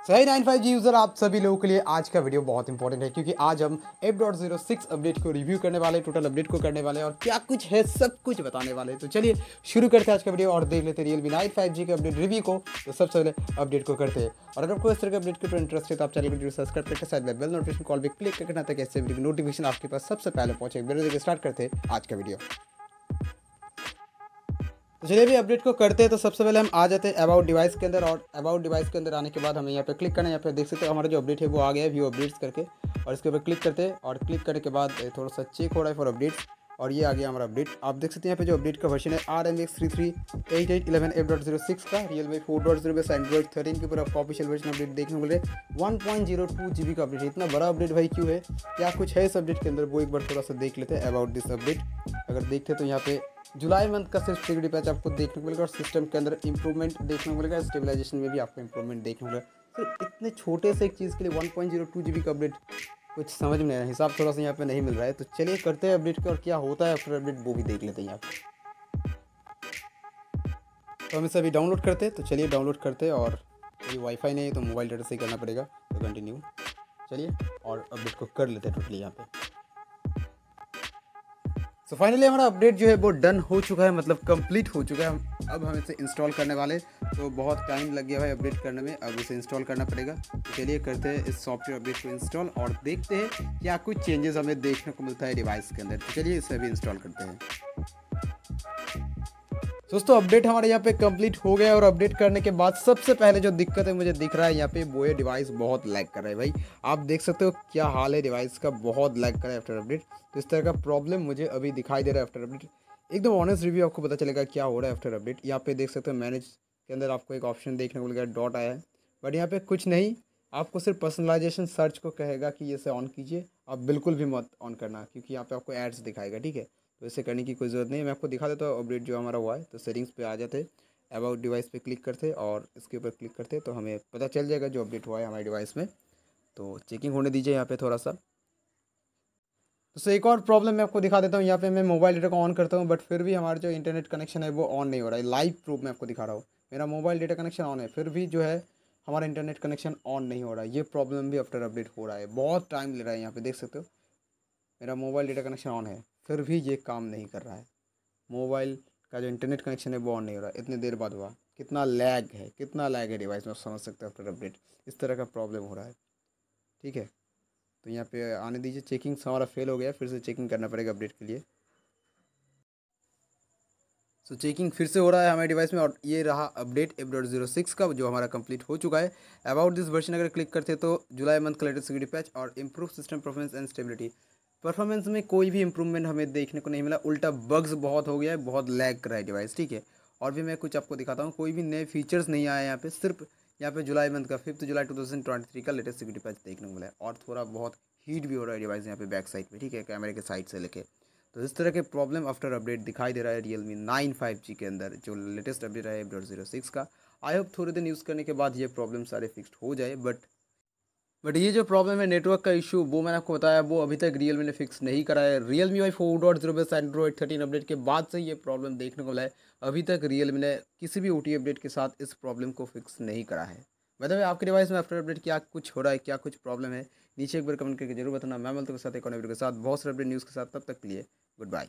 सही nine five जी user आप सभी लोगों के लिए आज का वीडियो बहुत इंपॉर्टेंट है, क्योंकि आज हम F dot zero six update को रिव्यू करने वाले टोटल अपडेट को करने वाले और क्या कुछ है, सब कुछ बताने वाले तो चलिए शुरू करते हैं आज का वीडियो और देख लेते हैं Realme nine five G के अपडेट रिव्यू को। तो सबसे पहले अपडेट को करते हैं। और अगर आपको इस तरह के अपडेट के ऊपर इंटरेस्ट है तो आप चैनल वीडियो सब्सक्राइब करके साथ बेल नोटिफिकेशन कॉल भी क्लिक करना ताकि ऐसे नोटिफिकेशन आपके पास सबसे पहले पहुँचे। वीडियो स्टार्ट करते हैं आज का वीडियो। तो चलिए भी अपडेट को करते हैं तो सबसे पहले हम आ जाते हैं अबाउट डिवाइस के अंदर और अबाउट डिवाइस के अंदर आने के बाद हमें यहाँ पे क्लिक करना है। यहाँ पे देख सकते हैं हमारा जो अपडेट है वो आ गया है व्यू अपडेट्स करके। और इसके ऊपर क्लिक करते हैं और क्लिक करने के बाद थोड़ा सा चेक हो रहा है फॉर अपडेट्स और ये आ गया हमारा अपडेट। आप देख सकते हैं यहाँ पे जो अपडेट का वर्जन है R M X three three eight eight eleven F dot zero six का Realme four dot zero base Android thirteen के ऊपर आपको ऑफिशियल वर्जन अपडेट देखने को मिल one point zero two G B का अपडेट है। इतना बड़ा अपडेट भाई क्यों है? क्या कुछ है इस अपडेट के अंदर, वो एक बार थोड़ा सा देख लेते हैं अबाउट दिस अपडेट अगर देखते तो यहाँ पे जुलाई मंथ का सिर्फ़ सिक्योरिटी पैच आपको देखने को मिलेगा और सिस्टम के अंदर इंप्रूवमेंट देखने को मिलेगा। स्टेबलाइजेशन में भी आपको इंप्रूवमेंट देखने को मिलेगा। सिर्फ़ इतने छोटे से एक चीज़ के लिए one point zero two G B का अपडेट कुछ समझ में नहीं हिसाब थोड़ा सा यहाँ पे नहीं मिल रहा है। तो चलिए करते हैं अपडेट का। और क्या होता है आफ्टर अपडेट वो भी देख लेते हैं यहाँ पे। तो हम इसे अभी डाउनलोड करते हैं। तो चलिए डाउनलोड करते हैं। और कोई वाईफाई नहीं है तो मोबाइल डाटा से ही करना पड़ेगा। तो कंटिन्यू चलिए, और अपडेट को कर लेते हैं टोटली यहाँ पे। सो फाइनली हमारा अपडेट जो है, वो डन हो चुका है। मतलब कंप्लीट हो चुका है। अब हम इसे इंस्टॉल करने वाले तो बहुत टाइम लग गया है अपडेट करने में। अब इसे इंस्टॉल करना पड़ेगा। तो चलिए करते हैं इस सॉफ्टवेयर अपडेट को इंस्टॉल और देखते हैं क्या कुछ चेंजेस हमें देखने को मिलता है डिवाइस के अंदर। तो चलिए इसे भी इंस्टॉल करते हैं। दोस्तों अपडेट हमारे यहाँ पे कंप्लीट हो गया और अपडेट करने के बाद सबसे पहले जो दिक्कत है, मुझे दिख रहा है यहाँ पे वो ये डिवाइस बहुत लैग कर रहा है भाई। आप देख सकते हो क्या हाल है डिवाइस का, बहुत लैग कर रहा है आफ्टर अपडेट तो इस तरह का प्रॉब्लम मुझे अभी दिखाई दे रहा है आफ्टर अपडेट एकदम ऑनेस्ट रिव्यू आपको पता चलेगा क्या हो रहा है आफ्टर अपडेट यहाँ पे देख सकते हो मैनेज के अंदर आपको एक ऑप्शन देखने को मिलेगा डॉट आया है बट यहाँ पे कुछ नहीं, आपको सिर्फ़ पर्सनलाइजेशन सर्च को कहेगा कि इसे ऑन कीजिए। आप बिल्कुल भी मत ऑन करना, क्योंकि यहाँ पे आपको एड्स दिखाएगा, ठीक है? तो इसे करने की कोई ज़रूरत नहीं मैं आपको दिखा देता हूँ अपडेट जो हमारा हुआ है। तो सेटिंग्स पे आ जाते अबाउट डिवाइस पे क्लिक करते और इसके ऊपर क्लिक करते तो हमें पता चल जाएगा जो अपडेट हुआ है हमारे डिवाइस में। तो चेकिंग होने दीजिए यहाँ पर थोड़ा सा तो एक और प्रॉब्लम मैं आपको दिखा देता हूँ। यहाँ पे मैं मोबाइल डेटा को ऑन करता हूँ बट फिर भी हमारा जो इंटरनेट कनेक्शन है वो ऑन नहीं हो रहा है। लाइव प्रूफ मैं आपको दिखा रहा हूँ। मेरा मोबाइल डेटा कनेक्शन ऑन है, फिर भी जो है हमारा इंटरनेट कनेक्शन ऑन नहीं हो रहा है। ये प्रॉब्लम भी आफ्टर अपडेट हो रहा है। बहुत टाइम ले रहा है यहाँ पे, देख सकते हो। मेरा मोबाइल डेटा कनेक्शन ऑन है, फिर भी ये काम नहीं कर रहा है। मोबाइल का जो इंटरनेट कनेक्शन है, वो ऑन नहीं हो रहा है। इतनी देर बाद हुआ। कितना लैग है, कितना लैग है डिवाइस में समझ सकते हो आफ्टर अपडेट इस तरह का प्रॉब्लम हो रहा है। ठीक है? तो यहाँ पे आने दीजिए। चेकिंग हमारा फेल हो गया, फिर से चेकिंग करना पड़ेगा अपडेट के लिए। सो so, चेकिंग फिर से हो रहा है हमारे डिवाइस में और ये रहा update app dot zero six का जो हमारा कंप्लीट हो चुका है। अबाउट दिस वर्जन अगर क्लिक करते तो जुलाई मंथ का लेटेस्ट सिक्योरिटी पैच और improve system performance and stability performance में कोई भी इंप्रूवमेंट हमें देखने को नहीं मिला। उल्टा बग्स बहुत हो गया है बहुत लैग कर रहा है डिवाइस ठीक है? और भी मैं कुछ आपको दिखाता हूँ। कोई भी नए फीचर्स नहीं आए यहाँ पे सिर्फ़ यहाँ पे जुलाई मंथ का fifth July two thousand twenty three का लेटेस्ट सिक्योरिटी पैच देखने को मिला है। और थोड़ा बहुत हीट भी हो रहा है डिवाइस यहाँ पे बैक साइड पे ठीक है? कैमरे के साइड से लेके। तो इस तरह के प्रॉब्लम आफ्टर अपडेट दिखाई दे रहा है Realme nine five G के अंदर, जो लेटेस्ट अपडेट है डॉट ज़ीरो सिक्स का। आई होप थोड़े दिन यूज़ करने के बाद ये प्रॉब्लम सारे फिक्स्ड हो जाए बट बट ये जो प्रॉब्लम है नेटवर्क का इशू वो मैंने आपको बताया, वो अभी तक रियल मी ने फिक्स नहीं करा है। Realme Y four dot zero base Android thirteen update के बाद से ये प्रॉब्लम देखने को मिला है। अभी तक रियल मी ने किसी भी ओटी अपडेट के साथ इस प्रॉब्लम को फिक्स नहीं करा है। मतलब आपके डिवाइस में आफ्टर अपडेट क्या, कुछ हो रहा है, क्या कुछ प्रॉब्लम है, नीचे एक बार कमेंट करके ज़रूर बताना। मैं मिलता के साथ एक वीडियो के साथ। बहुत सारे अपडेट न्यूज़ के साथ। तब तक के लिए गुड बाय